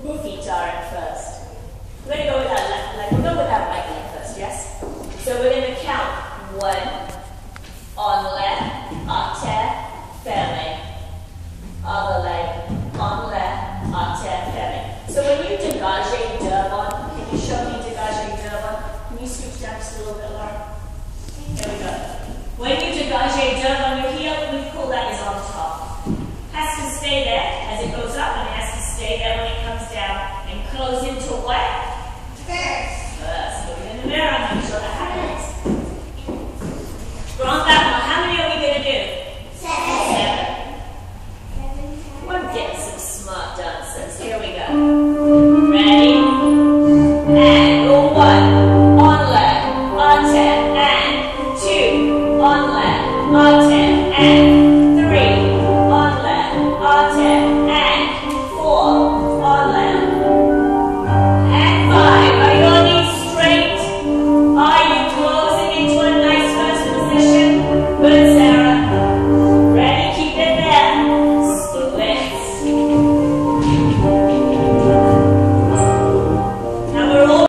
feet are at first. We're going to go with our left leg. We'll go with our right leg first, yes? So we're going to count one, en l'air, à terre, fermé. Other leg, en l'air, à terre, fermé. So when you dégage close into what? First. First. Look in the mirror sure that happens. We're on that one. How many are we going to do? Seven. We're getting some smart dancers. Here we go. Ready? And go one. On left. On ten. And two. On left. On ten. And knees